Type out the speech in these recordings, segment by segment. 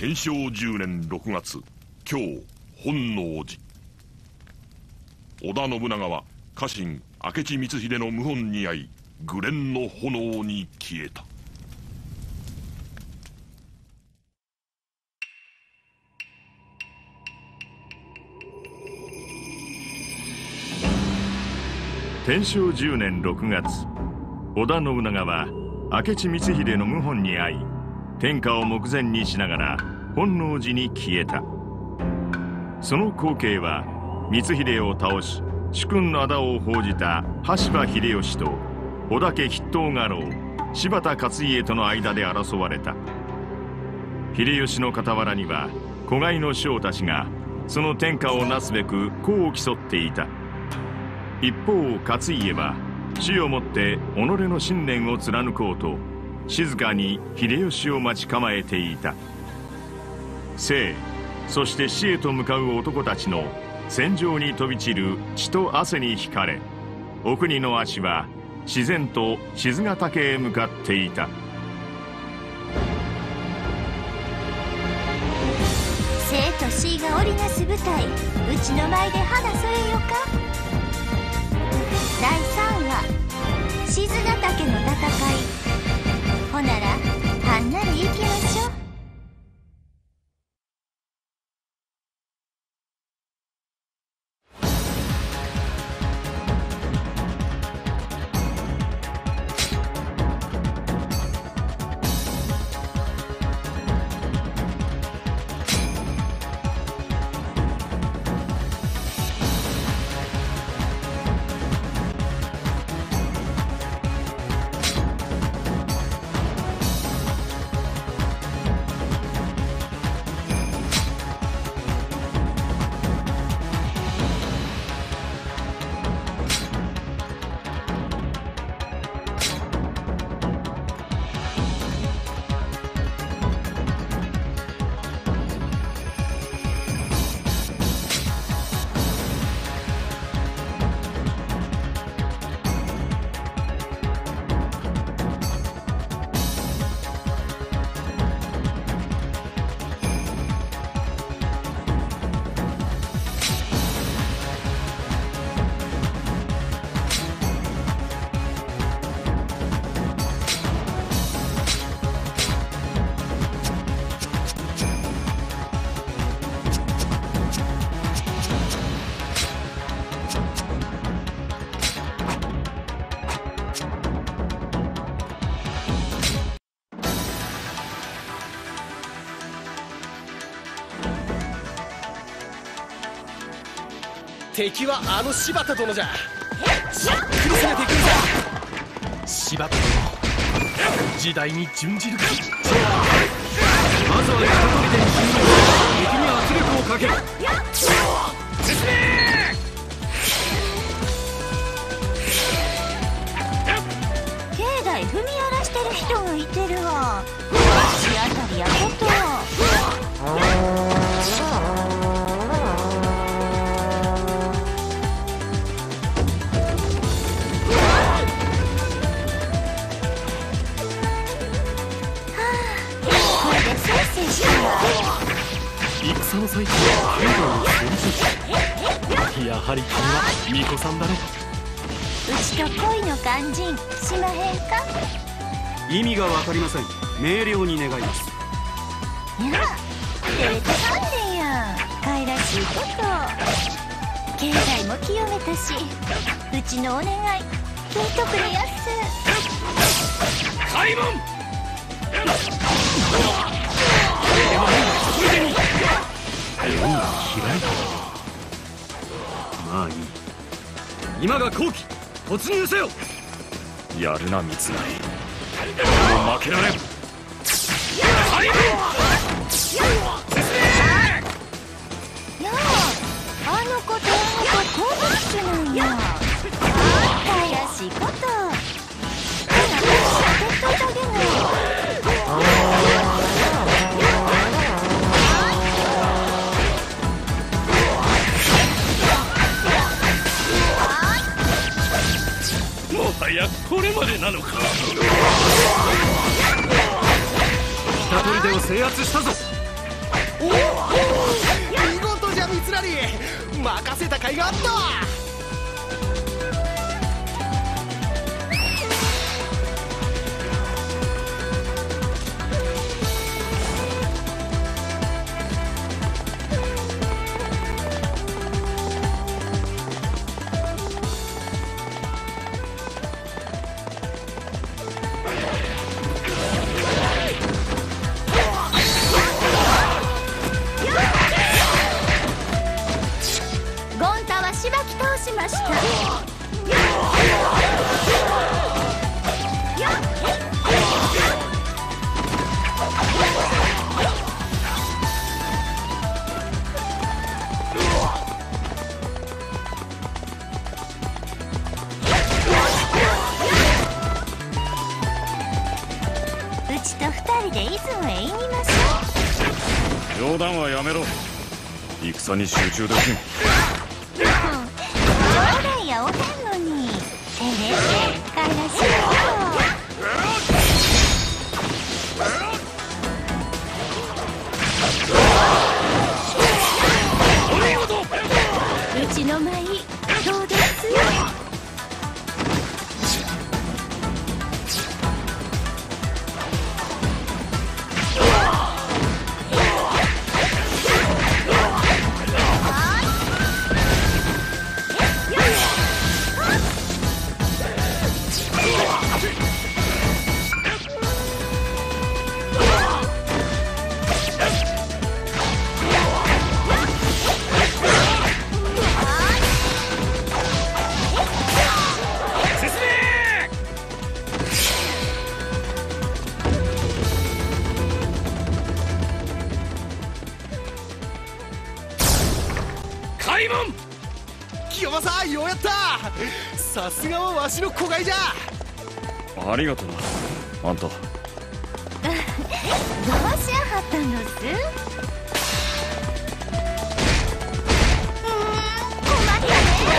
天正10年6月今日本能寺。織田信長は家臣明智光秀の謀反に遭いグレンの炎に消えた。天正10年6月織田信長は明智光秀の謀反に遭い天下を目前にしながら本能寺に消えた。その光景は光秀を倒し主君の仇を報じた羽柴秀吉と織田家筆頭家老柴田勝家との間で争われた。秀吉の傍らには子飼いの将たちがその天下をなすべく功を競っていた。一方勝家は死をもって己の信念を貫こうと静かに秀吉を待ち構えていた。生そして死へと向かう男たちの戦場に飛び散る血と汗に惹かれお国の足は自然と静ヶ岳へ向かっていた。生と死が織りなす舞台うちの前で花添えよか。第3話静ヶ岳の戦敵はあの柴田殿じゃ。じっくり攻めていくんだ柴田殿時代に準じるか。まずは一通りで敵に圧力をかける。進め境内踏み荒らしてる人がいてるわ。足当たりやこと戦の最中は兵道を戦じやはり君は巫女さんだろ。うちと恋の肝心。しまへんか？意味がわかりません。明瞭に願います。いや照れてはんねんや。かいらしいこと。経済も清めたしうちのお願い聞いとくれやっす。開門開いた。まあいい。今が後期突入せよ。やるな三成。もう負けられん。やああの子とあの子好物なんやあかいらしいことほな手伝ってあげなやこれまでなのか。北砦を制圧したぞ。おお見事じゃ三成任せた甲斐があったわ冗談はやめろ。戦に集中できん。冗談やおへんのに照れてかいらしいようちの舞ありがとな。あんた。どうしやはったんです？うーん困りやね。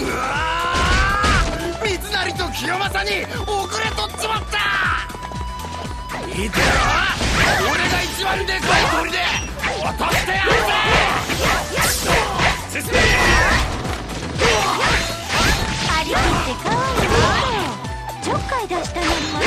うわー三成と清正に遅れとっちまった。見てろ俺が一番でかい鳥で。落としてやるぜ。進め張り切ってかわいいわちょっかい出したなりま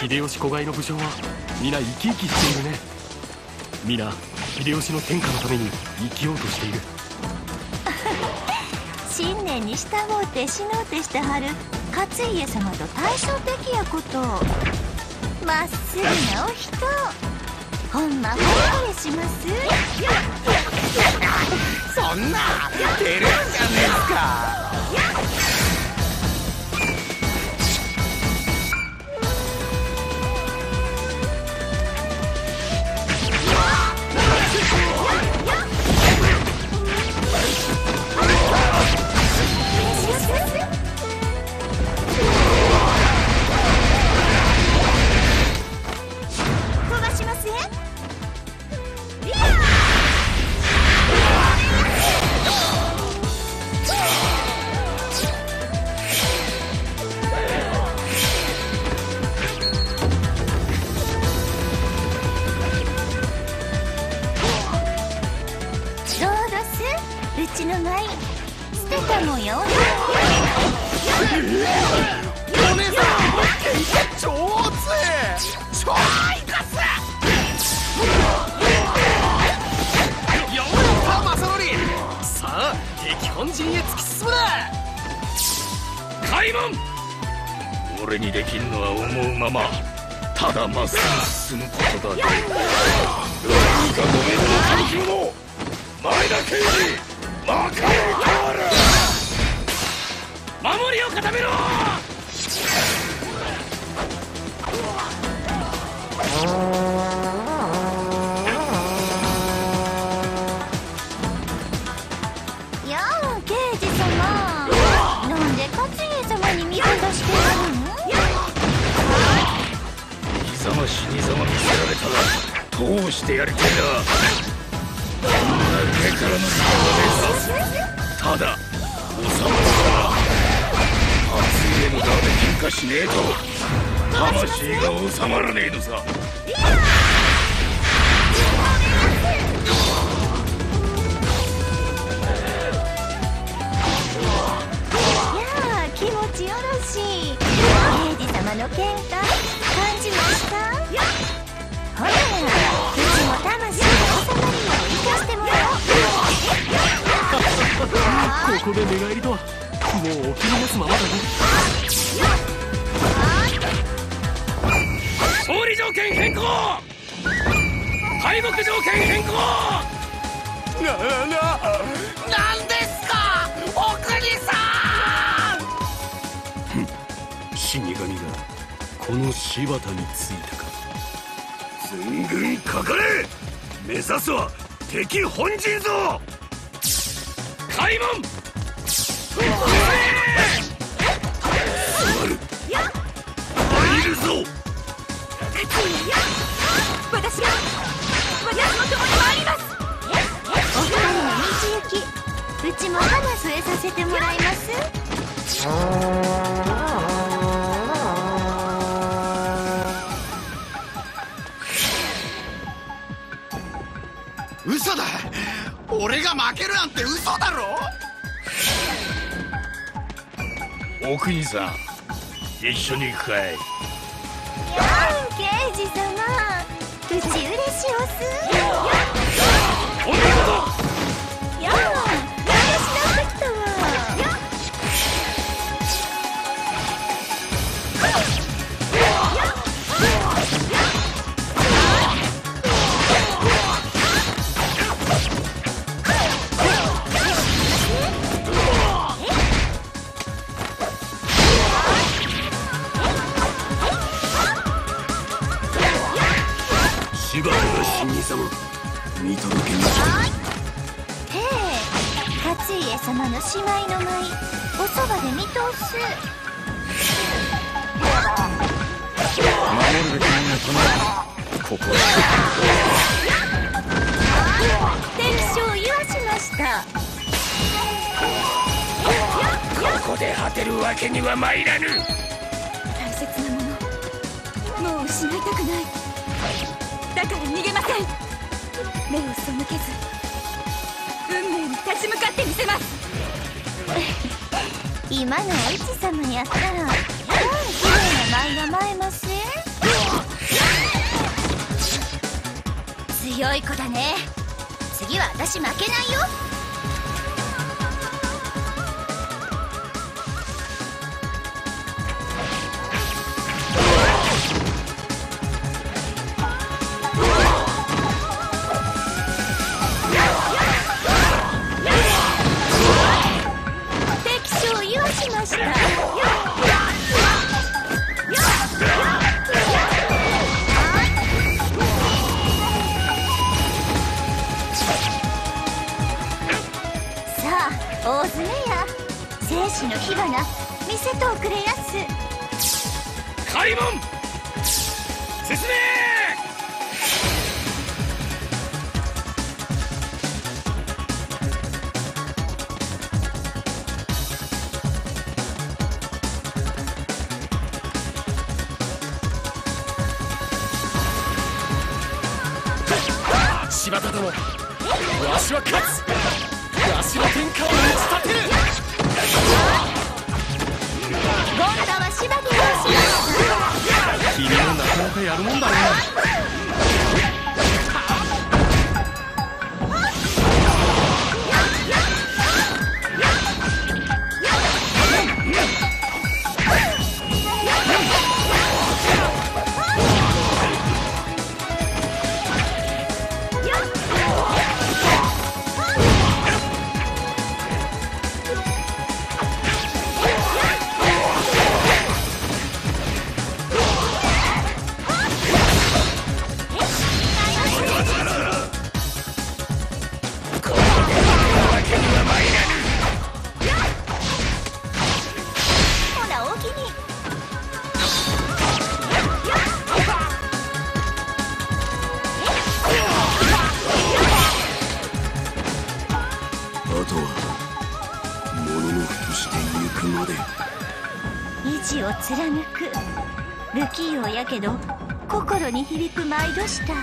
秀吉子飼いの武将は皆生き生きしているね。皆秀吉の天下のために生きようとしている。新年に従うて死のうてしてはる。勝家様と対照的やことまっすぐなお人ほんまほっこりします。そんな照れるじゃねえか。ままただまっすぐ進むことだけ。どうにかごめんの前田慶次魔界守りを固めろで喧嘩しねえと。魂が収まらねえのさ。やあ気持ちよろしい。刑事様の喧嘩感じました？ほらうちも魂が収まるよう生かしてもらおう。ここで寝返りとはもうお気に召すままだね勝利条件変更敗北条件変更なんですか？お国さん。死神がこの柴田についたか。全軍かかれ。目指すは敵本陣ぞ。開門。ちも花添えさせてもらいます嘘だ俺が負けるなんて嘘だお国さん。一緒に行くかい。やん刑事様。うち嬉しおす。お見事。やん。やらしなってきたわ届けに来へえ勝家様の姉妹の舞おそばで見通す守るべきものはこのここ敵将言わしましたここで果てるわけには参らぬ大切なもの。もう失いたくない。だから逃げません。目を背けず運命に立ち向かってみせます。今のお市様やったらう綺麗な舞が舞えます強い子だね。次は私負けないよ。大詰めや。生死の火花見せとおくれやす。開門進め!柴田殿。わしは勝つ。天下を打ち立てるゴンダは芝木をしました君もなかなかやるもんだね意を貫く。不器用やけど心に響くマイドした